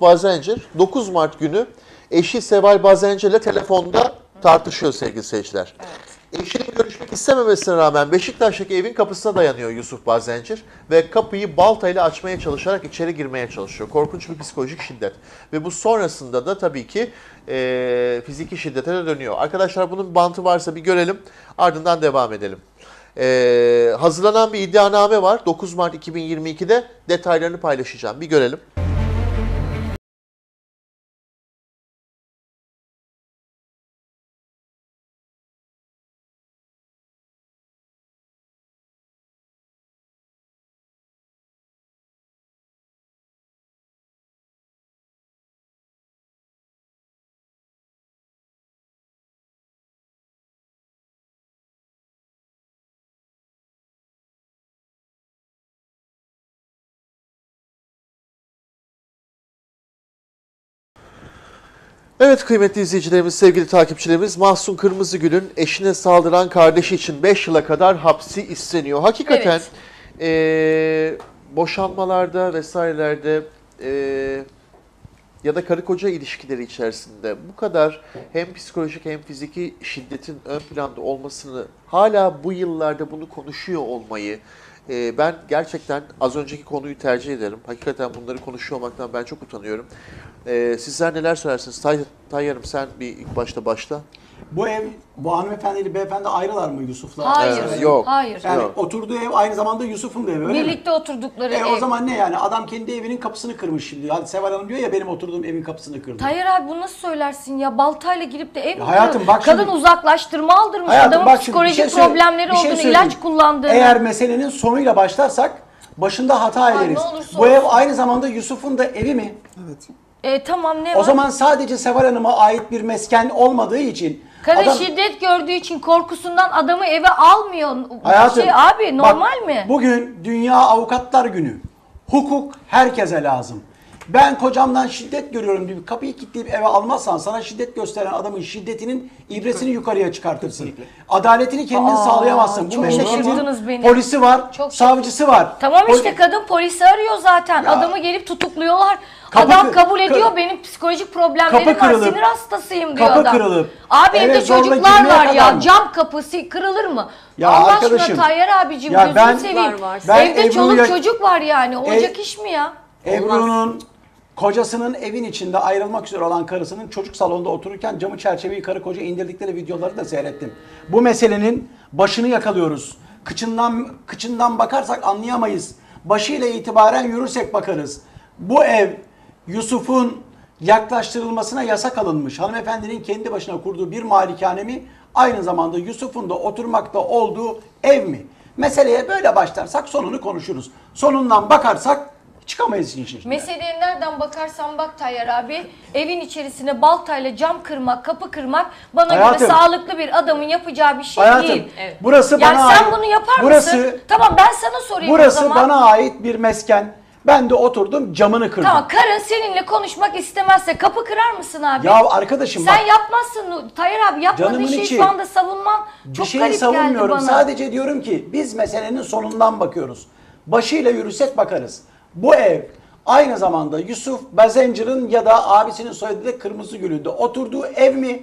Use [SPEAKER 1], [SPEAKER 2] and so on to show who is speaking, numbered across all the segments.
[SPEAKER 1] Bazencir 9 Mart günü eşi Seval Bazencir ile telefonda tartışıyor sevgili seyirciler. Eşinin görüşmek istememesine rağmen Beşiktaş'taki evin kapısına dayanıyor Yusuf Bazencir ve kapıyı baltayla açmaya çalışarak içeri girmeye çalışıyor. Korkunç bir psikolojik şiddet. Ve bu sonrasında da tabii ki eee, fiziki şiddete de dönüyor. Arkadaşlar bunun bantı varsa bir görelim ardından devam edelim. Eee, hazırlanan bir iddianame var 9 Mart 2022'de detaylarını paylaşacağım. Bir görelim. Evet kıymetli izleyicilerimiz, sevgili takipçilerimiz Mahsun Kırmızıgül'ün eşine saldıran kardeşi için 5 yıla kadar hapsi isteniyor. Hakikaten
[SPEAKER 2] Evet.
[SPEAKER 1] eee, boşanmalarda vesairelerde eee, ya da karı koca ilişkileri içerisinde bu kadar hem psikolojik hem fiziki şiddetin ön planda olmasını hala bu yıllarda bunu konuşuyor olmayı eee, ben gerçekten az önceki konuyu tercih ederim. Hakikaten bunları konuşuyor olmaktan ben çok utanıyorum. Eee, sizler neler söylersiniz? Tay Tayyar'ım sen bir ilk başta başla.
[SPEAKER 3] Bu ev, bu hanımefendiyle beyefendi ayrılar mı Yusuf'la?
[SPEAKER 2] Hayır.
[SPEAKER 1] Ee, yok.
[SPEAKER 2] Hayır.
[SPEAKER 3] Yani
[SPEAKER 1] Yok.
[SPEAKER 3] oturduğu ev aynı zamanda Yusuf'un da evi öyle mi?
[SPEAKER 2] Birlikte oturdukları
[SPEAKER 3] E
[SPEAKER 2] ev.
[SPEAKER 3] o zaman ne yani? Adam kendi evinin kapısını kırmış şimdi. Hadi Seval Hanım diyor ya benim oturduğum evin kapısını kırdı.
[SPEAKER 2] Tayyar abi bunu nasıl söylersin ya? Baltayla girip de ev mi
[SPEAKER 3] hayatım
[SPEAKER 2] kırıyor?
[SPEAKER 3] bak
[SPEAKER 2] Kadın
[SPEAKER 3] şimdi-
[SPEAKER 2] uzaklaştırma aldırmış.
[SPEAKER 3] Hayatım
[SPEAKER 2] Adamın
[SPEAKER 3] bak şimdi bir
[SPEAKER 2] psikolojik
[SPEAKER 3] şey söyle-
[SPEAKER 2] problemleri
[SPEAKER 3] bir şey
[SPEAKER 2] olduğunu,
[SPEAKER 3] söyleyeyim.
[SPEAKER 2] ilaç kullandığını.
[SPEAKER 3] Eğer meselenin sonuyla başlarsak başında hata
[SPEAKER 2] Ay,
[SPEAKER 3] ederiz.
[SPEAKER 2] ne olursa
[SPEAKER 3] Bu ev
[SPEAKER 2] olsun.
[SPEAKER 3] aynı zamanda Yusuf'un da evi mi?
[SPEAKER 2] E, tamam ne
[SPEAKER 3] O
[SPEAKER 2] var?
[SPEAKER 3] zaman sadece Seval Hanım'a ait bir mesken olmadığı için
[SPEAKER 2] Kadın
[SPEAKER 3] adam-
[SPEAKER 2] şiddet gördüğü için korkusundan adamı eve almıyor.
[SPEAKER 3] Hayatım,
[SPEAKER 2] şey abi
[SPEAKER 3] bak,
[SPEAKER 2] normal mi?
[SPEAKER 3] Bugün Dünya Avukatlar Günü. Hukuk herkese lazım. Ben kocamdan şiddet görüyorum diye kapıyı kilitleyip eve almazsan sana şiddet gösteren adamın şiddetinin ibresini yukarıya çıkartırsın. Adaletini kendin
[SPEAKER 2] Aa,
[SPEAKER 3] sağlayamazsın. Bu
[SPEAKER 2] çok
[SPEAKER 3] memleketin
[SPEAKER 2] şaşırttınız beni.
[SPEAKER 3] Polisi var,
[SPEAKER 2] Çok
[SPEAKER 3] savcısı var.
[SPEAKER 2] Tamam
[SPEAKER 3] Pol-
[SPEAKER 2] işte kadın polisi arıyor zaten.
[SPEAKER 3] Ya.
[SPEAKER 2] Adamı gelip tutukluyorlar.
[SPEAKER 3] Kapı
[SPEAKER 2] adam
[SPEAKER 3] kı-
[SPEAKER 2] kabul
[SPEAKER 3] kı-
[SPEAKER 2] ediyor benim psikolojik problemlerim
[SPEAKER 3] Kapı
[SPEAKER 2] var.
[SPEAKER 3] kırılıp-
[SPEAKER 2] Sinir hastasıyım diyor
[SPEAKER 3] kapı
[SPEAKER 2] adam.
[SPEAKER 3] kırılıp
[SPEAKER 2] Abi evde
[SPEAKER 3] zorla
[SPEAKER 2] çocuklar
[SPEAKER 3] girmeye
[SPEAKER 2] var
[SPEAKER 3] kadar
[SPEAKER 2] ya.
[SPEAKER 3] mı?
[SPEAKER 2] Cam kapısı kırılır mı?
[SPEAKER 3] Ya
[SPEAKER 2] Allah
[SPEAKER 3] arkadaşım,
[SPEAKER 2] aşkına Tayyar abicim
[SPEAKER 3] ya
[SPEAKER 2] gözünü
[SPEAKER 3] ben-
[SPEAKER 2] seveyim.
[SPEAKER 4] Var, var.
[SPEAKER 3] Ben
[SPEAKER 2] Evde
[SPEAKER 3] Ebru'ya-
[SPEAKER 2] çoluk çocuk var yani. Olacak
[SPEAKER 3] E-
[SPEAKER 2] iş mi ya?
[SPEAKER 3] Ebru'nun kocasının evin içinde ayrılmak üzere olan karısının çocuk salonda otururken camı çerçeveyi karı koca indirdikleri videoları da seyrettim. Bu meselenin başını yakalıyoruz. Kıçından kıçından bakarsak anlayamayız. Başıyla itibaren yürürsek bakarız. Bu ev Yusuf'un yaklaştırılmasına yasak alınmış. Hanımefendinin kendi başına kurduğu bir malikane mi? Aynı zamanda Yusuf'un da oturmakta olduğu ev mi? Meseleye böyle başlarsak sonunu konuşuruz. Sonundan bakarsak çıkamayız işin içinden.
[SPEAKER 2] Meseleye nereden bakarsan bak Tayyar abi evin içerisine baltayla cam kırmak, kapı kırmak bana
[SPEAKER 3] Hayatım.
[SPEAKER 2] göre sağlıklı bir adamın yapacağı bir şey
[SPEAKER 3] Hayatım
[SPEAKER 2] değil.
[SPEAKER 4] Evet.
[SPEAKER 3] burası
[SPEAKER 2] Yani
[SPEAKER 3] bana
[SPEAKER 2] sen
[SPEAKER 3] ait.
[SPEAKER 2] bunu yapar
[SPEAKER 3] burası,
[SPEAKER 2] mısın? Tamam ben sana sorayım o
[SPEAKER 3] Burası
[SPEAKER 2] zaman.
[SPEAKER 3] bana ait bir mesken. Ben de oturdum camını kırdım.
[SPEAKER 2] Tamam karın seninle konuşmak istemezse kapı kırar mısın abi?
[SPEAKER 3] Ya arkadaşım
[SPEAKER 2] Sen
[SPEAKER 3] bak
[SPEAKER 2] yapmazsın Tayyar abi yapmadığın
[SPEAKER 3] Canımın
[SPEAKER 2] şeyi
[SPEAKER 3] içi.
[SPEAKER 2] şu anda savunman
[SPEAKER 3] bir
[SPEAKER 2] çok
[SPEAKER 3] şeyi
[SPEAKER 2] garip geldi
[SPEAKER 3] savunmuyorum.
[SPEAKER 2] bana.
[SPEAKER 3] Sadece diyorum ki biz meselenin sonundan bakıyoruz. Başıyla yürüsek bakarız. Bu ev aynı zamanda Yusuf Bazencir'in ya da abisinin soyadı Kırmızı Gül'ünde oturduğu ev mi?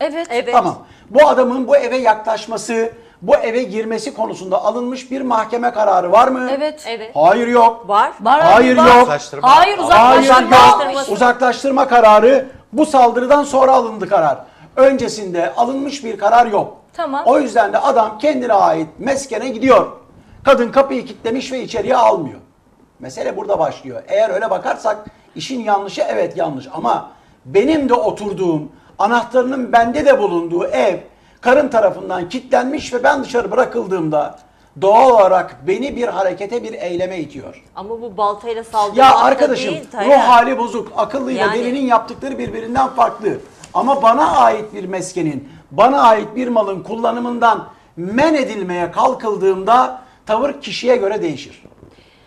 [SPEAKER 2] Evet.
[SPEAKER 4] Evet.
[SPEAKER 3] Tamam. Bu adamın bu eve yaklaşması, bu eve girmesi konusunda alınmış bir mahkeme kararı var mı?
[SPEAKER 2] Evet.
[SPEAKER 4] Evet.
[SPEAKER 3] Hayır yok.
[SPEAKER 4] Var.
[SPEAKER 2] Var
[SPEAKER 3] Hayır
[SPEAKER 2] var.
[SPEAKER 3] yok.
[SPEAKER 1] Uzaklaştırma.
[SPEAKER 2] Hayır
[SPEAKER 3] Hayır
[SPEAKER 2] uzaklaştırma.
[SPEAKER 3] yok.
[SPEAKER 4] Uzaklaştırması.
[SPEAKER 3] Uzaklaştırma kararı bu saldırıdan sonra alındı karar. Öncesinde alınmış bir karar yok.
[SPEAKER 2] Tamam.
[SPEAKER 3] O yüzden de adam kendine ait meskene gidiyor. Kadın kapıyı kilitlemiş ve içeriye almıyor. Mesele burada başlıyor. Eğer öyle bakarsak işin yanlışı evet yanlış ama benim de oturduğum anahtarının bende de bulunduğu ev karın tarafından kilitlenmiş ve ben dışarı bırakıldığımda doğal olarak beni bir harekete bir eyleme itiyor.
[SPEAKER 4] Ama bu baltayla saldırmak
[SPEAKER 3] Ya
[SPEAKER 4] da
[SPEAKER 3] arkadaşım
[SPEAKER 4] değil,
[SPEAKER 3] ruh hali bozuk. Akıllıyla
[SPEAKER 4] Yani-
[SPEAKER 3] delinin yaptıkları birbirinden farklı. Ama bana ait bir meskenin, bana ait bir malın kullanımından men edilmeye kalkıldığımda tavır kişiye göre değişir.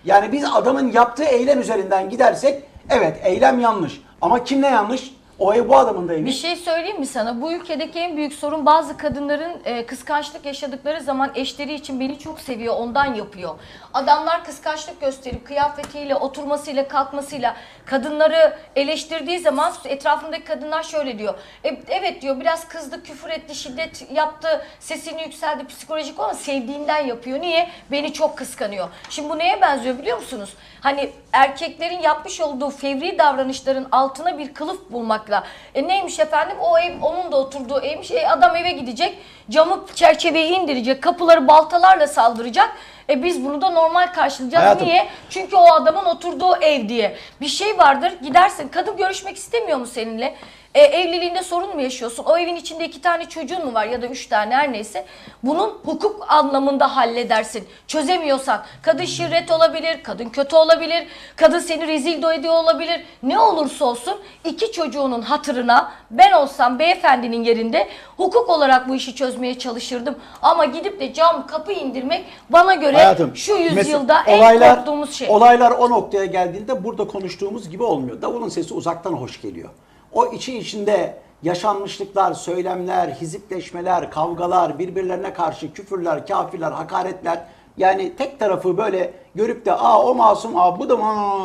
[SPEAKER 3] Yani biz adamın yaptığı eylem üzerinden gidersek evet eylem yanlış. Ama kimle yanlış? O ev bu adamın da evi.
[SPEAKER 2] Bir şey söyleyeyim mi sana? Bu ülkedeki en büyük sorun bazı kadınların e, kıskançlık yaşadıkları zaman eşleri için beni çok seviyor ondan yapıyor. Adamlar kıskançlık gösterip kıyafetiyle, oturmasıyla, kalkmasıyla kadınları eleştirdiği zaman etrafındaki kadınlar şöyle diyor. E, evet diyor biraz kızdı, küfür etti, şiddet yaptı, sesini yükseldi, psikolojik ama sevdiğinden yapıyor. Niye? Beni çok kıskanıyor. Şimdi bu neye benziyor biliyor musunuz? Hani erkeklerin yapmış olduğu fevri davranışların altına bir kılıf bulmakla. E neymiş efendim? O ev onun da oturduğu evmiş. E adam eve gidecek. Camı çerçeveyi indirecek. Kapıları baltalarla saldıracak. E biz bunu da normal karşılayacağız.
[SPEAKER 3] Hayatım.
[SPEAKER 2] Niye? Çünkü o adamın oturduğu ev diye. Bir şey vardır. Gidersin. Kadın görüşmek istemiyor mu seninle? E, evliliğinde sorun mu yaşıyorsun? O evin içinde iki tane çocuğun mu var ya da üç tane her neyse. Bunun hukuk anlamında halledersin. Çözemiyorsan kadın şirret olabilir, kadın kötü olabilir, kadın seni rezil do ediyor olabilir. Ne olursa olsun iki çocuğunun hatırına ben olsam beyefendinin yerinde hukuk olarak bu işi çözmeye çalışırdım. Ama gidip de cam kapı indirmek bana göre
[SPEAKER 3] Hayatım,
[SPEAKER 2] şu yüzyılda en korktuğumuz şey.
[SPEAKER 3] Olaylar o noktaya geldiğinde burada konuştuğumuz gibi olmuyor. Davulun sesi uzaktan hoş geliyor. O için içinde yaşanmışlıklar, söylemler, hizipleşmeler, kavgalar, birbirlerine karşı küfürler, kafirler, hakaretler yani tek tarafı böyle görüp de aa o masum, aa bu da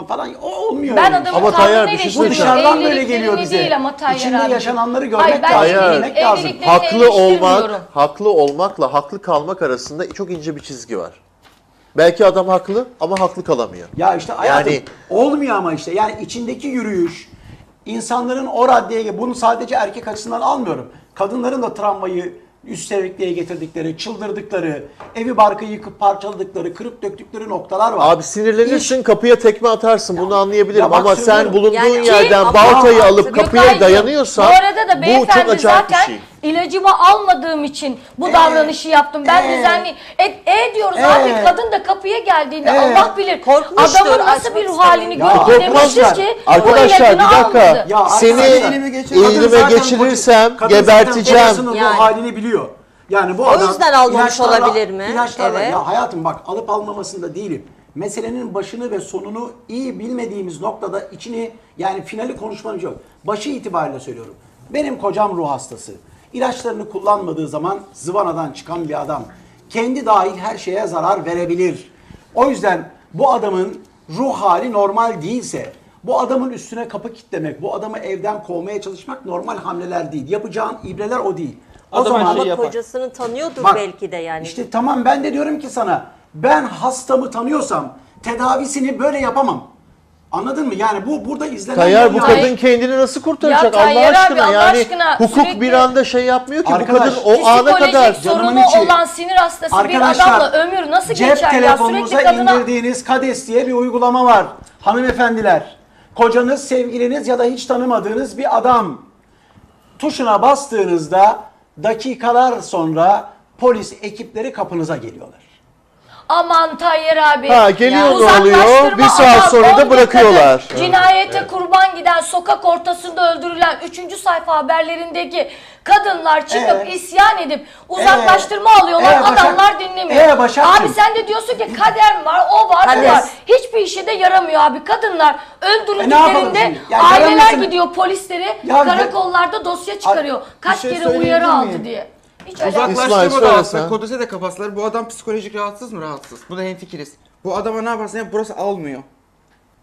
[SPEAKER 3] falan o olmuyor.
[SPEAKER 2] Ben
[SPEAKER 3] öyle
[SPEAKER 2] adamın
[SPEAKER 1] Ama Tayyar, bir şey.
[SPEAKER 3] Bu dışarıdan böyle geliyor bize.
[SPEAKER 2] Değil ama Tayyar
[SPEAKER 3] İçinde
[SPEAKER 2] abi.
[SPEAKER 3] yaşananları görmek
[SPEAKER 2] Hayır, ben
[SPEAKER 3] lazım,
[SPEAKER 2] evlilik-
[SPEAKER 3] lazım.
[SPEAKER 1] haklı olmak, haklı olmakla haklı kalmak arasında çok ince bir çizgi var. Belki adam haklı ama haklı kalamıyor.
[SPEAKER 3] Ya işte hayatım
[SPEAKER 1] Yani-
[SPEAKER 3] olmuyor ama işte yani içindeki yürüyüş insanların o raddeye bunu sadece erkek açısından almıyorum. Kadınların da travmayı üst seviyeye getirdikleri, çıldırdıkları, evi barkı yıkıp parçaladıkları, kırıp döktükleri noktalar var.
[SPEAKER 1] Abi sinirlenirsin kapıya tekme atarsın bunu anlayabilirim
[SPEAKER 3] Ya bak
[SPEAKER 1] ama sen bulunduğun
[SPEAKER 4] Yani-
[SPEAKER 1] yerden baltayı alıp kapıya dayanıyorsan
[SPEAKER 2] Bu arada da
[SPEAKER 1] bu
[SPEAKER 2] beyefendi
[SPEAKER 1] çok acayip bir şey.
[SPEAKER 2] İlacımı almadığım için bu
[SPEAKER 3] Ee,
[SPEAKER 2] davranışı yaptım. Ben
[SPEAKER 3] ee,
[SPEAKER 2] düzenli. E, e diyoruz
[SPEAKER 3] ee,
[SPEAKER 2] abi kadın da kapıya geldiğinde
[SPEAKER 3] ee,
[SPEAKER 2] Allah bilir.
[SPEAKER 4] korkmuştur,
[SPEAKER 2] Adamın nasıl bir ruh halini görüp demiştir ki bu
[SPEAKER 1] Arkadaşlar bir
[SPEAKER 2] ilacını
[SPEAKER 1] dakika.
[SPEAKER 2] almadı.
[SPEAKER 3] Ya
[SPEAKER 1] Seni
[SPEAKER 5] elime
[SPEAKER 3] kadın
[SPEAKER 1] geçirirsem
[SPEAKER 3] kadın zaten
[SPEAKER 1] geberteceğim.
[SPEAKER 3] kocasının
[SPEAKER 4] Yani.
[SPEAKER 3] ruh halini biliyor. Yani bu
[SPEAKER 4] O
[SPEAKER 3] adam
[SPEAKER 4] yüzden almamış olabilir mi?
[SPEAKER 3] ilaçlarla-
[SPEAKER 4] Evet.
[SPEAKER 3] ya hayatım bak alıp almamasında değilim. Meselenin başını ve sonunu iyi bilmediğimiz noktada içini yani finali konuşmamız yok. Başı itibariyle söylüyorum. Benim kocam ruh hastası. İlaçlarını kullanmadığı zaman zıvanadan çıkan bir adam. Kendi dahil her şeye zarar verebilir. O yüzden bu adamın ruh hali normal değilse, bu adamın üstüne kapı kitlemek, bu adamı evden kovmaya çalışmak normal hamleler değil. Yapacağın ibreler o değil. O
[SPEAKER 5] Adam
[SPEAKER 3] zaman
[SPEAKER 5] yapar.
[SPEAKER 4] kocasını tanıyordur
[SPEAKER 3] Bak,
[SPEAKER 4] belki de yani.
[SPEAKER 3] İşte tamam ben de diyorum ki sana ben hastamı tanıyorsam tedavisini böyle yapamam. Anladın mı? Yani bu burada izlenen
[SPEAKER 1] Tayyar bu kadın kendini nasıl kurtaracak
[SPEAKER 2] Ya Tayyar
[SPEAKER 1] Allah
[SPEAKER 2] abi,
[SPEAKER 1] aşkına
[SPEAKER 2] Allah
[SPEAKER 1] yani
[SPEAKER 2] aşkına
[SPEAKER 1] hukuk
[SPEAKER 2] sürekli-
[SPEAKER 1] bir anda şey yapmıyor ki bu
[SPEAKER 3] Arkadaş,
[SPEAKER 1] kadın o ana
[SPEAKER 2] Psikolojik
[SPEAKER 1] kadar
[SPEAKER 3] canımın
[SPEAKER 2] sorunu
[SPEAKER 3] içi.
[SPEAKER 2] olan sinir hastası bir
[SPEAKER 3] Arkadaşlar
[SPEAKER 2] adamla ömür nasıl
[SPEAKER 3] cep
[SPEAKER 2] geçer ya?
[SPEAKER 3] telefonunuza
[SPEAKER 2] Sürekli kadına...
[SPEAKER 3] indirdiğiniz KADES diye bir uygulama var. Hanımefendiler, kocanız, sevgiliniz ya da hiç tanımadığınız bir adam tuşuna bastığınızda dakikalar sonra polis ekipleri kapınıza geliyorlar.
[SPEAKER 2] Aman Tayyar abi.
[SPEAKER 1] Ha, geliyor
[SPEAKER 4] ne
[SPEAKER 1] oluyor? Bir saat sonra da bırakıyorlar.
[SPEAKER 2] kadın, Cinayete kurban giden, sokak ortasında öldürülen 3. sayfa haberlerindeki kadınlar çıkıp
[SPEAKER 3] Ee?
[SPEAKER 2] isyan edip uzaklaştırma alıyorlar.
[SPEAKER 3] Ee, Başak-
[SPEAKER 2] adamlar dinlemiyor.
[SPEAKER 3] Ee, Başak'cığım?
[SPEAKER 2] abi sen de diyorsun ki kader var, o var,
[SPEAKER 4] Kader.
[SPEAKER 2] bu var. Hiçbir işe de yaramıyor abi. Kadınlar
[SPEAKER 3] E,
[SPEAKER 2] öldürüldüklerinde?
[SPEAKER 3] Ya
[SPEAKER 2] aileler gidiyor polislere
[SPEAKER 3] Ya-
[SPEAKER 2] karakollarda dosya çıkarıyor. Kaç
[SPEAKER 5] şey
[SPEAKER 2] kere uyarı aldı diye. Hiç alakası
[SPEAKER 1] İsmail,
[SPEAKER 5] Uzaklaştırma da
[SPEAKER 1] sen.
[SPEAKER 5] kodese de kapatsalar bu adam psikolojik rahatsız mı rahatsız? Bu da hemfikiriz. Bu adama ne yaparsan yap burası almıyor.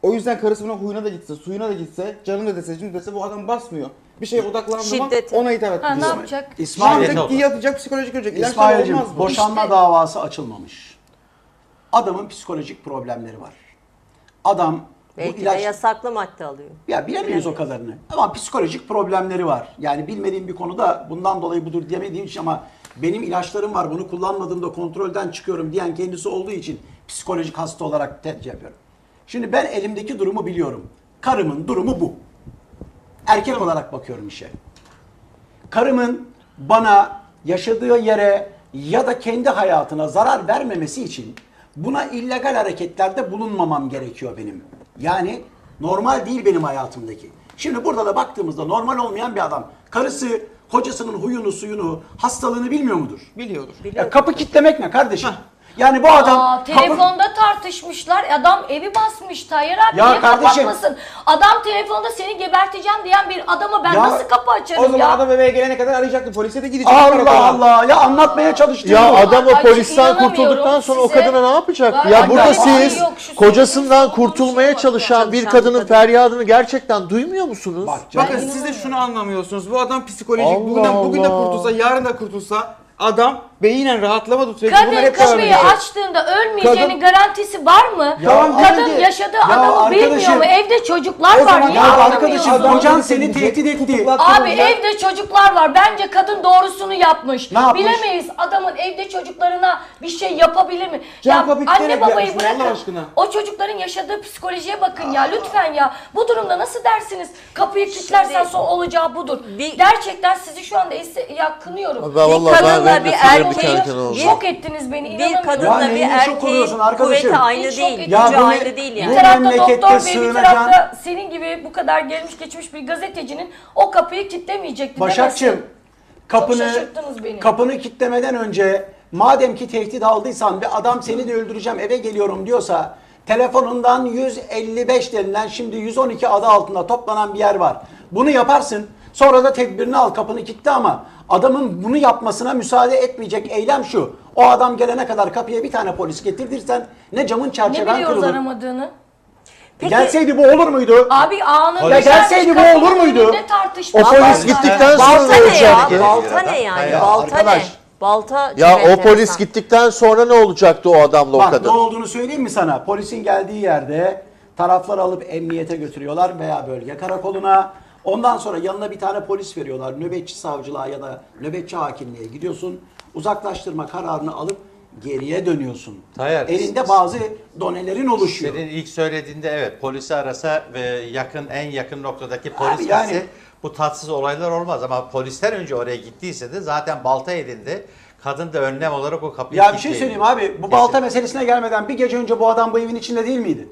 [SPEAKER 5] O yüzden karısı buna huyuna da gitse, suyuna da gitse, canım da dese, cim dese bu adam basmıyor. Bir şeye odaklandı mı
[SPEAKER 4] Şiddeti.
[SPEAKER 5] ona itaat
[SPEAKER 2] Ha, ne yapacak?
[SPEAKER 3] İsmail,
[SPEAKER 5] yapacak? Ki yatacak, psikolojik ölecek. İlaçlar
[SPEAKER 3] İsmail'cim
[SPEAKER 5] olmaz
[SPEAKER 3] boşanma
[SPEAKER 2] İşte-
[SPEAKER 3] davası açılmamış. Adamın psikolojik problemleri var. Adam bu
[SPEAKER 4] belki de
[SPEAKER 3] ilaç
[SPEAKER 4] yasaklı madde alıyor.
[SPEAKER 3] ya bilemeyiz o kadarını. Ama psikolojik problemleri var. Yani bilmediğim bir konuda bundan dolayı budur diyemediğim için ama benim ilaçlarım var bunu kullanmadığımda kontrolden çıkıyorum diyen kendisi olduğu için psikolojik hasta olarak tercih yapıyorum. Şimdi ben elimdeki durumu biliyorum. Karımın durumu bu. Erkek olarak bakıyorum işe. Karımın bana yaşadığı yere ya da kendi hayatına zarar vermemesi için buna illegal hareketlerde bulunmamam gerekiyor benim. Yani normal değil benim hayatımdaki. Şimdi burada da baktığımızda normal olmayan bir adam. Karısı kocasının huyunu suyunu hastalığını bilmiyor mudur?
[SPEAKER 5] Biliyordur.
[SPEAKER 3] Ya kapı kitlemek ne kardeşim? Yani bu adam
[SPEAKER 2] Aa,
[SPEAKER 3] kapı-
[SPEAKER 2] telefonda tartışmışlar. Adam evi basmış. Tayyar abi
[SPEAKER 3] Ya
[SPEAKER 2] niye
[SPEAKER 3] kardeşim-
[SPEAKER 2] kapatmasın? Adam telefonda seni geberteceğim diyen bir adama ben
[SPEAKER 3] Ya,
[SPEAKER 2] nasıl kapı açarım
[SPEAKER 5] O zaman
[SPEAKER 2] ya?
[SPEAKER 5] adam eve gelene kadar arayacaktı. Polise de gidecek.
[SPEAKER 3] Allah. Allah ya anlatmaya çalıştığım
[SPEAKER 1] Ya
[SPEAKER 3] bu.
[SPEAKER 1] adam o
[SPEAKER 2] Ay,
[SPEAKER 1] polisten
[SPEAKER 2] inanamıyorum
[SPEAKER 1] kurtulduktan sonra o
[SPEAKER 2] size.
[SPEAKER 1] kadına ne yapacak?
[SPEAKER 2] Ben-
[SPEAKER 1] Ya
[SPEAKER 2] Ay,
[SPEAKER 1] burada
[SPEAKER 2] ay,
[SPEAKER 1] siz
[SPEAKER 2] yok, şu
[SPEAKER 1] kocasından
[SPEAKER 2] söylediğiniz
[SPEAKER 1] kurtulmaya
[SPEAKER 2] şey var.
[SPEAKER 1] çalışan bir
[SPEAKER 4] Çalışan
[SPEAKER 1] kadının
[SPEAKER 4] kadın.
[SPEAKER 1] feryadını gerçekten duymuyor musunuz?
[SPEAKER 3] Bak canım.
[SPEAKER 5] Bakın siz de şunu anlamıyorsunuz. Bu adam psikolojik.
[SPEAKER 1] Allah
[SPEAKER 5] bugün, de, bugün de
[SPEAKER 1] Allah.
[SPEAKER 5] kurtulsa, yarın da kurtulsa adam beyinen rahatlama. Bunlar
[SPEAKER 2] Kadın
[SPEAKER 5] hep
[SPEAKER 2] kapıyı açtığında ölmeyeceğinin
[SPEAKER 5] Kadın-
[SPEAKER 2] garantisi var mı?
[SPEAKER 3] Tamam,
[SPEAKER 2] Kadın
[SPEAKER 5] dedi.
[SPEAKER 2] yaşadığı
[SPEAKER 3] Ya
[SPEAKER 2] adamı bilmiyor
[SPEAKER 3] arkadaşım,
[SPEAKER 2] mu? Evde çocuklar
[SPEAKER 5] o
[SPEAKER 2] var.
[SPEAKER 5] zaman
[SPEAKER 2] Niye
[SPEAKER 3] Ya arkadaşım kocan
[SPEAKER 5] Adam
[SPEAKER 3] seni
[SPEAKER 5] gidecek,
[SPEAKER 3] tehdit etti.
[SPEAKER 2] Abi evde çocuklar var. Bence kadın doğrusunu yapmış.
[SPEAKER 3] Ne yapmış?
[SPEAKER 2] Bilemeyiz adamın evde çocuklarına bir şey yapabilir mi?
[SPEAKER 5] Can
[SPEAKER 2] ya anne babayı
[SPEAKER 5] bunu,
[SPEAKER 2] bırakın.
[SPEAKER 5] Allah aşkına.
[SPEAKER 2] O çocukların yaşadığı psikolojiye bakın ya lütfen ya. Bu durumda nasıl dersiniz? Kapıyı kilitlersen son olacağı budur.
[SPEAKER 4] Bir-
[SPEAKER 2] Gerçekten sizi şu anda esse- ya kınıyorum.
[SPEAKER 1] Ben vallahi ben
[SPEAKER 4] kadınla
[SPEAKER 1] de
[SPEAKER 4] bir
[SPEAKER 1] tüylerim oldu.
[SPEAKER 4] bir-
[SPEAKER 2] Şok ettiniz beni
[SPEAKER 4] Bir
[SPEAKER 2] inanamıyorum.
[SPEAKER 3] Ya
[SPEAKER 4] kadınla bir
[SPEAKER 3] şok oluyorsun
[SPEAKER 4] erkeğin
[SPEAKER 3] arkadaşım?
[SPEAKER 4] kuvveti aynı değil, gücü
[SPEAKER 3] Ya bu
[SPEAKER 4] aynı
[SPEAKER 3] me-
[SPEAKER 4] değil
[SPEAKER 2] Bir
[SPEAKER 3] bu
[SPEAKER 4] yani.
[SPEAKER 2] tarafta
[SPEAKER 3] memlekette
[SPEAKER 2] doktor bey, bir
[SPEAKER 3] sığınacağın-
[SPEAKER 2] tarafta senin gibi bu kadar gelmiş geçmiş bir gazetecinin o kapıyı kilitlemeyecekti
[SPEAKER 3] Başakçım
[SPEAKER 2] demesin.
[SPEAKER 3] kapını
[SPEAKER 2] şaşırttınız beni.
[SPEAKER 3] kapını kitlemeden önce madem ki tehdit aldıysan ve adam seni de öldüreceğim eve geliyorum diyorsa telefonundan 155 denilen şimdi 112 adı altında toplanan bir yer var. Bunu yaparsın. Sonra da tedbirini al kapını kilitle ama adamın bunu yapmasına müsaade etmeyecek eylem şu. O adam gelene kadar kapıya bir tane polis getirdirsen ne camın
[SPEAKER 2] Ne
[SPEAKER 3] çerçeven
[SPEAKER 2] biliyoruz
[SPEAKER 3] kırılır.
[SPEAKER 2] aramadığını?
[SPEAKER 3] E Gelseydi bu olur muydu?
[SPEAKER 2] Abi anında
[SPEAKER 3] Ya gelseydi bu olur muydu?
[SPEAKER 2] tartışma.
[SPEAKER 1] O polis
[SPEAKER 2] Vallahi-
[SPEAKER 1] gittikten sonra
[SPEAKER 4] Balta
[SPEAKER 1] ne
[SPEAKER 4] ne ya?
[SPEAKER 1] olacaktı?
[SPEAKER 4] Balta ne yani?
[SPEAKER 1] Hayır,
[SPEAKER 4] Balta
[SPEAKER 1] arkadaş.
[SPEAKER 4] ne? Balta
[SPEAKER 1] Ya
[SPEAKER 4] çok
[SPEAKER 1] o
[SPEAKER 4] enteresan.
[SPEAKER 1] polis gittikten sonra ne olacaktı o adamla o
[SPEAKER 3] Bak ne olduğunu söyleyeyim mi sana? Polisin geldiği yerde taraflar alıp emniyete götürüyorlar veya bölge karakoluna. Ondan sonra yanına bir tane polis veriyorlar. Nöbetçi savcılığa ya da nöbetçi hakimliğe gidiyorsun. Uzaklaştırma kararını alıp geriye dönüyorsun.
[SPEAKER 6] Tayyar,
[SPEAKER 3] Elinde bazı donelerin oluşuyor.
[SPEAKER 6] Senin ilk söylediğinde evet polisi arasa ve yakın en yakın noktadaki polis
[SPEAKER 3] Abi yani-
[SPEAKER 6] gitse bu tatsız olaylar olmaz ama polisler önce oraya gittiyse de zaten balta elinde. Kadın da önlem olarak o kapıyı
[SPEAKER 3] Ya bir şey söyleyeyim abi. Bu balta meselesine gelmeden bir gece önce bu adam bu evin içinde değil miydi?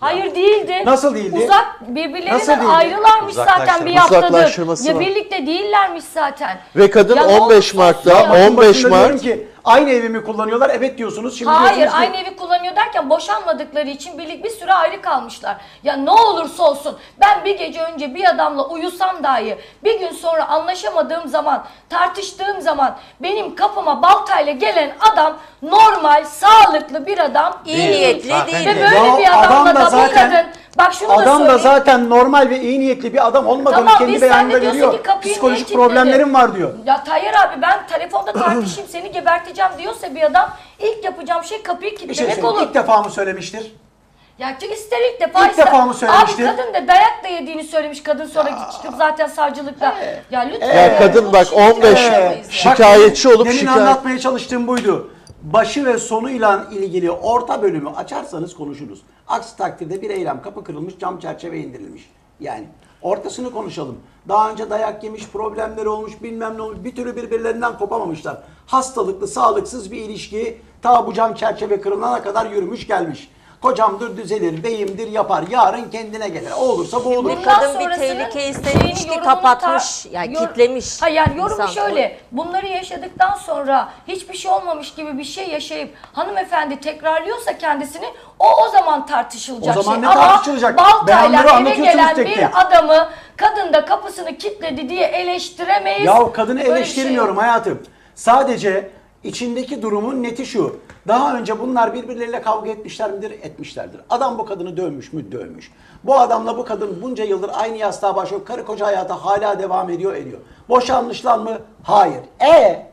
[SPEAKER 2] Hayır değildi.
[SPEAKER 3] Nasıl değildi?
[SPEAKER 2] Uzak
[SPEAKER 3] Nasıl
[SPEAKER 2] birbirlerinden
[SPEAKER 3] değildi?
[SPEAKER 2] ayrılarmış zaten bir haftadır.
[SPEAKER 1] Uzaklaştırması
[SPEAKER 2] Ya
[SPEAKER 1] var.
[SPEAKER 2] birlikte değillermiş zaten.
[SPEAKER 1] Ve kadın
[SPEAKER 2] Ya
[SPEAKER 1] 15
[SPEAKER 2] olsun
[SPEAKER 1] Mart'ta
[SPEAKER 2] ya.
[SPEAKER 3] Bakın
[SPEAKER 1] 15
[SPEAKER 3] başında diyorum
[SPEAKER 1] Mart
[SPEAKER 3] ki aynı evimi kullanıyorlar. Evet diyorsunuz. Şimdi
[SPEAKER 2] Hayır
[SPEAKER 3] diyorsunuz ki-
[SPEAKER 2] aynı evi kullanıyor derken boşanmadıkları için birlik bir süre ayrı kalmışlar. Ya ne olursa olsun ben bir gece önce bir adamla uyusam dahi bir gün sonra anlaşamadığım zaman tartıştığım zaman benim kapıma baltayla gelen adam normal sağlıklı bir adam
[SPEAKER 4] İyi
[SPEAKER 2] değil.
[SPEAKER 4] niyetli
[SPEAKER 6] Zaten
[SPEAKER 4] değil.
[SPEAKER 2] Ve böyle
[SPEAKER 3] Ya
[SPEAKER 2] bir adamla
[SPEAKER 3] adam da
[SPEAKER 2] da, bu
[SPEAKER 3] zaten-
[SPEAKER 2] kadın bak şunu da
[SPEAKER 3] Adam da
[SPEAKER 2] söyleyeyim.
[SPEAKER 3] zaten normal ve iyi niyetli bir adam olmadığını
[SPEAKER 2] Tamam,
[SPEAKER 3] kendi
[SPEAKER 2] biz sen de
[SPEAKER 3] beyanında
[SPEAKER 2] diyorsun
[SPEAKER 3] veriyor.
[SPEAKER 2] ki kapıyı
[SPEAKER 3] Psikolojik
[SPEAKER 2] kilitledin?
[SPEAKER 3] problemlerim var diyor.
[SPEAKER 2] Ya Tayyar abi ben telefonda tartışayım seni geberteceğim diyorsa bir adam ilk yapacağım şey kapıyı
[SPEAKER 3] Bir şey
[SPEAKER 2] kilitlemek
[SPEAKER 3] söyleyeyim.
[SPEAKER 2] olur.
[SPEAKER 3] İlk defa mı söylemiştir?
[SPEAKER 2] Ya çünkü ister ilk defa
[SPEAKER 3] İlk
[SPEAKER 2] ister-
[SPEAKER 3] defa mı söylemiştin?
[SPEAKER 2] Abi kadın da dayak da yediğini söylemiş kadın sonra çıkıp zaten savcılıkta. Ya lütfen.
[SPEAKER 1] Ya kadın bak 15
[SPEAKER 3] Ee,
[SPEAKER 1] şikayetçi
[SPEAKER 3] bak,
[SPEAKER 1] olup
[SPEAKER 3] demin
[SPEAKER 1] şikayet
[SPEAKER 3] anlatmaya çalıştığım buydu. Başı ve sonuyla ilgili orta bölümü açarsanız konuşuruz. Aksi takdirde bir eylem kapı kırılmış, cam çerçeve indirilmiş. Yani ortasını konuşalım. Daha önce dayak yemiş, problemleri olmuş, bilmem ne olmuş. Bir türlü birbirlerinden kopamamışlar. Hastalıklı, sağlıksız bir ilişki ta bu cam çerçeve kırılana kadar yürümüş gelmiş. Kocamdır düzelir, beyimdir yapar. Yarın kendine gelir. O olursa bu olur.
[SPEAKER 2] Bundan
[SPEAKER 4] Kadın bir tehlike istemiş ki
[SPEAKER 2] yorumunu
[SPEAKER 4] kapatmış, yani
[SPEAKER 2] yor-
[SPEAKER 4] kitlemiş
[SPEAKER 2] Hayır yani yorumu
[SPEAKER 4] insan.
[SPEAKER 2] şöyle. Bunları yaşadıktan sonra hiçbir şey olmamış gibi bir şey yaşayıp hanımefendi tekrarlıyorsa kendisini o o zaman tartışılacak
[SPEAKER 3] O zaman
[SPEAKER 2] şey.
[SPEAKER 3] ne tartışılacak?
[SPEAKER 2] Ama
[SPEAKER 3] Beyanları
[SPEAKER 2] baltayla eve
[SPEAKER 3] anlatıyorsunuz
[SPEAKER 2] gelen
[SPEAKER 3] tek
[SPEAKER 2] bir adamı kadın da kapısını kilitledi diye eleştiremeyiz.
[SPEAKER 3] Ya kadını
[SPEAKER 2] Böyle bir şey
[SPEAKER 3] eleştirmiyorum hayatım. Sadece içindeki durumun neti şu. Daha önce bunlar birbirleriyle kavga etmişler midir? Etmişlerdir. Adam bu kadını dövmüş mü? Dövmüş. Bu adamla bu kadın bunca yıldır aynı yastığa başlıyor. Karı koca hayata hala devam ediyor ediyor. Boşanmışlar mı? Hayır. E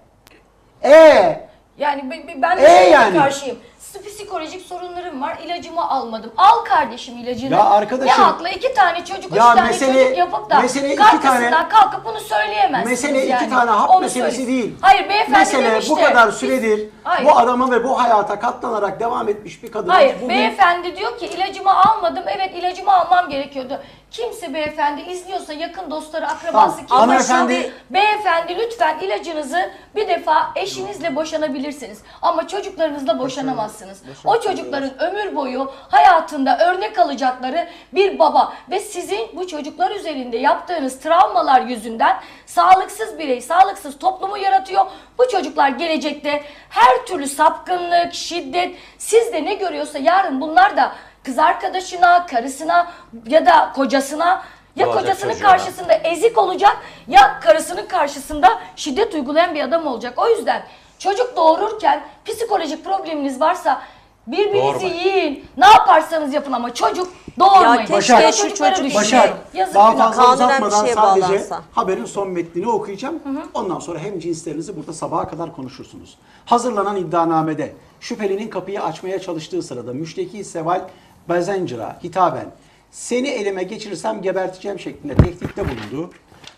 [SPEAKER 3] e
[SPEAKER 2] Yani bi- ben de
[SPEAKER 3] Ee,
[SPEAKER 2] şeye
[SPEAKER 3] yani?
[SPEAKER 2] karşıyım. Psikolojik sorunlarım var. ilacımı almadım. Al kardeşim ilacını.
[SPEAKER 3] Ya arkadaşım-
[SPEAKER 2] Ne hakla iki tane çocuk,
[SPEAKER 3] Ya
[SPEAKER 2] üç tane
[SPEAKER 3] mesele-
[SPEAKER 2] çocuk yapıp da
[SPEAKER 3] mesele iki tane-
[SPEAKER 2] kalkıp bunu söyleyemezsiniz
[SPEAKER 3] Mesele iki
[SPEAKER 2] yani.
[SPEAKER 3] tane hap
[SPEAKER 2] Onu
[SPEAKER 3] meselesi
[SPEAKER 2] söyle-
[SPEAKER 3] değil.
[SPEAKER 2] Hayır beyefendi
[SPEAKER 3] Mesele
[SPEAKER 2] demişti.
[SPEAKER 3] bu kadar süredir
[SPEAKER 2] Hayır.
[SPEAKER 3] bu adama ve bu hayata katlanarak devam etmiş bir kadın.
[SPEAKER 2] Hayır
[SPEAKER 3] bugün
[SPEAKER 2] beyefendi diyor ki ilacımı almadım. Evet ilacımı almam gerekiyordu. Kimse beyefendi izliyorsa yakın dostları, akrabası kim
[SPEAKER 3] Tamam,
[SPEAKER 2] varsa
[SPEAKER 3] hanımefendi-
[SPEAKER 2] beyefendi lütfen ilacınızı bir defa eşinizle boşanabilirsiniz. Ama çocuklarınızla boşanamazsınız. O çocukların ömür boyu hayatında örnek alacakları bir baba ve sizin bu çocuklar üzerinde yaptığınız travmalar yüzünden sağlıksız birey, sağlıksız toplumu yaratıyor. Bu çocuklar gelecekte her türlü sapkınlık, şiddet, sizde ne görüyorsa yarın bunlar da kız arkadaşına, karısına ya da kocasına ya
[SPEAKER 6] Olacak
[SPEAKER 2] kocasının
[SPEAKER 6] çocuğuna.
[SPEAKER 2] karşısında ezik olacak ya karısının karşısında şiddet uygulayan bir adam olacak. O yüzden çocuk doğururken psikolojik probleminiz varsa birbirinizi
[SPEAKER 6] Doğurmayın.
[SPEAKER 2] yiyin. Ne yaparsanız yapın ama çocuk doğurmayın.
[SPEAKER 4] keşke
[SPEAKER 2] Başar,
[SPEAKER 4] şu
[SPEAKER 2] çocukları
[SPEAKER 4] çocuk-
[SPEAKER 2] Yazık
[SPEAKER 3] daha
[SPEAKER 2] günah.
[SPEAKER 3] fazla
[SPEAKER 4] Kanunen bir
[SPEAKER 3] uzatmadan
[SPEAKER 4] şeye
[SPEAKER 3] sadece
[SPEAKER 4] bağlansa.
[SPEAKER 3] haberin son metnini okuyacağım. Ondan sonra hem cinslerinizi burada sabaha kadar konuşursunuz. Hazırlanan iddianamede şüphelinin kapıyı açmaya çalıştığı sırada müşteki Seval Bazencer'a hitaben seni elime geçirirsem geberteceğim şeklinde tehditte bulunduğu,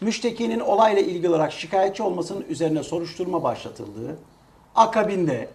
[SPEAKER 3] müştekinin olayla ilgili olarak şikayetçi olmasının üzerine soruşturma başlatıldığı, akabinde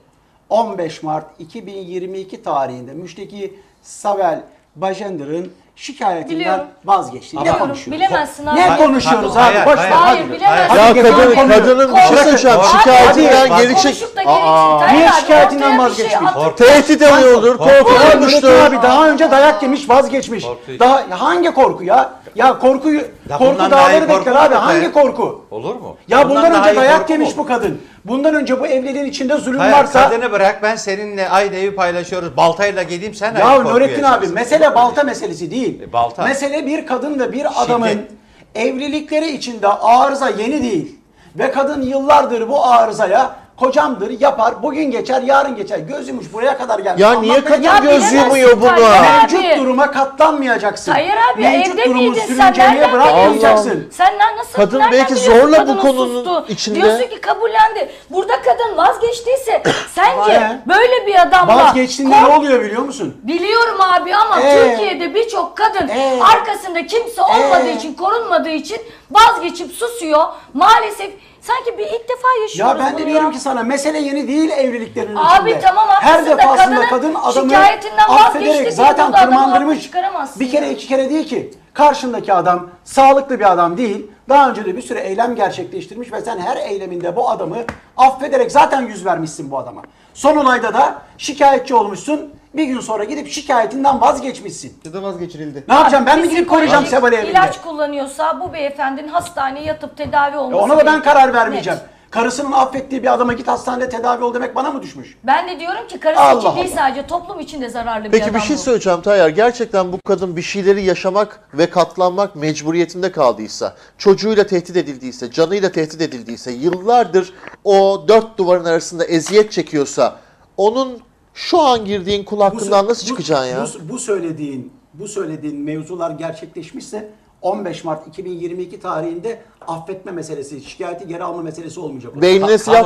[SPEAKER 3] 15 Mart 2022 tarihinde müşteki Savel Bajender'ın şikayetinden
[SPEAKER 2] Biliyorum.
[SPEAKER 3] vazgeçti. Ne
[SPEAKER 2] Biliyorum,
[SPEAKER 3] konuşuyoruz?
[SPEAKER 2] bilemezsin abi.
[SPEAKER 3] Ne
[SPEAKER 2] Hayır,
[SPEAKER 3] konuşuyoruz
[SPEAKER 6] hayır,
[SPEAKER 3] abi? Boş ver.
[SPEAKER 6] hayır,
[SPEAKER 2] Hayır,
[SPEAKER 3] hadi.
[SPEAKER 2] bilemezsin.
[SPEAKER 3] Hadi
[SPEAKER 1] Ya
[SPEAKER 3] geçelim
[SPEAKER 1] kadın,
[SPEAKER 3] konuya.
[SPEAKER 1] kadının bir şey
[SPEAKER 2] Korkun.
[SPEAKER 1] söyleyeceğim.
[SPEAKER 2] Abi,
[SPEAKER 1] Şikayetinden
[SPEAKER 6] hadi.
[SPEAKER 1] geri çek.
[SPEAKER 2] Konuşup da geri
[SPEAKER 1] Aa.
[SPEAKER 2] çıktı.
[SPEAKER 3] Niye
[SPEAKER 2] Hayır abi,
[SPEAKER 3] şikayetinden
[SPEAKER 2] ortaya bir şey
[SPEAKER 3] vazgeçmiş?
[SPEAKER 2] atın.
[SPEAKER 6] Kork-
[SPEAKER 1] Tehdit alıyordur,
[SPEAKER 3] Nurettin
[SPEAKER 1] korkutmuştur.
[SPEAKER 3] abi daha önce dayak yemiş vazgeçmiş. Daha hangi korku ya? Ya korkuyu
[SPEAKER 6] Ya
[SPEAKER 3] korku
[SPEAKER 6] bundan daha iyi
[SPEAKER 3] dağları
[SPEAKER 6] korku
[SPEAKER 3] bekler abi.
[SPEAKER 6] mu
[SPEAKER 3] Hangi korku?
[SPEAKER 6] Olur mu?
[SPEAKER 3] Ya bundan,
[SPEAKER 6] daha
[SPEAKER 3] önce dayak
[SPEAKER 6] korku
[SPEAKER 3] yemiş
[SPEAKER 6] mu?
[SPEAKER 3] bu kadın. Bundan önce bu evliliğin içinde zulüm
[SPEAKER 6] Hayır,
[SPEAKER 3] varsa
[SPEAKER 6] kadını bırak ben seninle aynı evi paylaşıyoruz. Baltayla geleyim sen
[SPEAKER 3] Ya
[SPEAKER 6] aynı korkuyu
[SPEAKER 3] Nurettin abi
[SPEAKER 6] yaşarsın.
[SPEAKER 3] mesele balta meselesi değil.
[SPEAKER 6] E, balta.
[SPEAKER 3] Mesele bir kadın ve bir adamın evlilikleri içinde arıza yeni değil. Ve kadın yıllardır bu arızaya kocamdır yapar bugün geçer yarın geçer göz yumuş buraya kadar gelmiş.
[SPEAKER 1] Ya niye kadın
[SPEAKER 2] Ya
[SPEAKER 1] göz
[SPEAKER 2] bilemezsin
[SPEAKER 1] yumuyor
[SPEAKER 2] Tayyip
[SPEAKER 1] buna?
[SPEAKER 2] abi.
[SPEAKER 3] Mevcut duruma katlanmayacaksın.
[SPEAKER 2] Hayır abi
[SPEAKER 3] Mevcut
[SPEAKER 2] evde
[SPEAKER 3] durumu
[SPEAKER 2] miydin sen
[SPEAKER 3] sürüncemeye
[SPEAKER 2] nereden
[SPEAKER 3] bırakmayacaksın.
[SPEAKER 2] Sen na- nasıl
[SPEAKER 1] Kadın
[SPEAKER 2] nereden
[SPEAKER 1] belki
[SPEAKER 2] biliyorsun
[SPEAKER 1] zorla bu
[SPEAKER 2] kadının
[SPEAKER 1] konunun
[SPEAKER 2] sustu?
[SPEAKER 1] içinde.
[SPEAKER 2] Diyorsun ki kabullendi. Burada kadın vazgeçtiyse sence
[SPEAKER 3] Vay.
[SPEAKER 2] böyle bir adamla
[SPEAKER 3] Vazgeçtiğinde
[SPEAKER 2] kork-
[SPEAKER 3] ne oluyor biliyor musun?
[SPEAKER 2] Biliyorum abi ama
[SPEAKER 3] Ee?
[SPEAKER 2] Türkiye'de birçok kadın
[SPEAKER 3] Ee?
[SPEAKER 2] arkasında kimse olmadığı
[SPEAKER 3] Ee?
[SPEAKER 2] için, korunmadığı için vazgeçip susuyor. Maalesef sanki bir ilk defa
[SPEAKER 3] Ya
[SPEAKER 2] yaşıyoruz
[SPEAKER 3] ben de diyorum
[SPEAKER 2] ya.
[SPEAKER 3] ki sana mesele yeni değil evliliklerin
[SPEAKER 2] Abi
[SPEAKER 3] içinde.
[SPEAKER 2] tamam
[SPEAKER 3] Her
[SPEAKER 2] haklısın da
[SPEAKER 3] defasında
[SPEAKER 2] kadının
[SPEAKER 3] kadın adamı
[SPEAKER 2] şikayetinden vazgeçti
[SPEAKER 3] affederek
[SPEAKER 2] diye
[SPEAKER 3] zaten
[SPEAKER 2] burada haklı
[SPEAKER 3] tırmandırmış.
[SPEAKER 2] çıkaramazsın
[SPEAKER 3] Bir kere
[SPEAKER 2] ya.
[SPEAKER 3] iki kere değil ki. Karşındaki adam sağlıklı bir adam değil. Daha önce de bir sürü eylem gerçekleştirmiş ve sen her eyleminde bu adamı affederek zaten yüz vermişsin bu adama. Son olayda da şikayetçi olmuşsun. Bir gün sonra gidip şikayetinden vazgeçmişsin.
[SPEAKER 5] Ya da vazgeçirildi.
[SPEAKER 3] Ne yapacağım? Ben mi gidip koruyacağım Seval'i evinde?
[SPEAKER 2] İlaç kullanıyorsa bu beyefendinin hastaneye yatıp tedavi
[SPEAKER 3] E
[SPEAKER 2] olması
[SPEAKER 3] ona da ben
[SPEAKER 2] gerekiyor.
[SPEAKER 3] karar vermeyeceğim.
[SPEAKER 2] Net.
[SPEAKER 3] Karısının affettiği bir adama git hastanede tedavi ol demek bana mı düşmüş?
[SPEAKER 2] Ben de diyorum ki karısı
[SPEAKER 3] Allah
[SPEAKER 2] için değil
[SPEAKER 3] Allah.
[SPEAKER 2] sadece toplum için de zararlı bir
[SPEAKER 1] Peki
[SPEAKER 2] adam
[SPEAKER 1] bir şey
[SPEAKER 2] bu.
[SPEAKER 1] söyleyeceğim Tayyar. Gerçekten bu kadın bir şeyleri yaşamak ve katlanmak mecburiyetinde kaldıysa, çocuğuyla tehdit edildiyse, canıyla tehdit edildiyse, yıllardır o dört duvarın arasında eziyet çekiyorsa, onun şu an girdiğin kul hakkından
[SPEAKER 3] Bu-
[SPEAKER 1] nasıl
[SPEAKER 3] bu-
[SPEAKER 1] çıkacaksın ya?
[SPEAKER 3] Bu, bu söylediğin bu söylediğin mevzular gerçekleşmişse 15 Mart 2022 tarihinde affetme meselesi, şikayeti geri alma meselesi olmayacak.
[SPEAKER 1] Beynine silah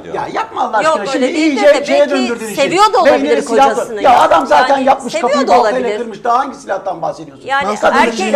[SPEAKER 6] ediyor.
[SPEAKER 3] Ya yapma Allah
[SPEAKER 4] Yok,
[SPEAKER 3] aşkına.
[SPEAKER 4] öyle
[SPEAKER 3] Şimdi iyice şeye döndürdün işi.
[SPEAKER 4] seviyor da olabilir
[SPEAKER 3] silah-
[SPEAKER 4] kocasını
[SPEAKER 3] Ya
[SPEAKER 4] ya.
[SPEAKER 3] adam zaten
[SPEAKER 4] Yani
[SPEAKER 3] yapmış kapıyı
[SPEAKER 4] da
[SPEAKER 3] baltayla kırmış. Daha hangi silahtan bahsediyorsun?
[SPEAKER 4] Yani
[SPEAKER 3] Kadın
[SPEAKER 4] erkek-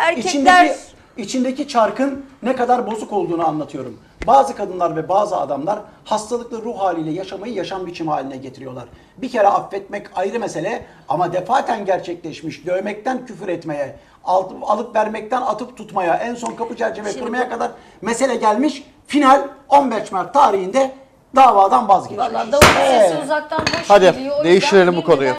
[SPEAKER 4] erkekler-
[SPEAKER 3] İçindeki, çarkın ne kadar bozuk olduğunu anlatıyorum. Bazı kadınlar ve bazı adamlar hastalıklı ruh haliyle yaşamayı yaşam biçimi haline getiriyorlar. Bir kere affetmek ayrı mesele ama defaten gerçekleşmiş dövmekten küfür etmeye, alıp, alıp vermekten atıp tutmaya, en son kapı çerçeve
[SPEAKER 4] Şimdi
[SPEAKER 3] kırmaya
[SPEAKER 4] bu-
[SPEAKER 3] kadar mesele gelmiş. Final 15 Mart tarihinde davadan vazgeçmiş.
[SPEAKER 2] Valla davul
[SPEAKER 3] Ee,
[SPEAKER 2] uzaktan hoş
[SPEAKER 1] Hadi,
[SPEAKER 2] geliyor.
[SPEAKER 1] Değiştirelim bu konuyu.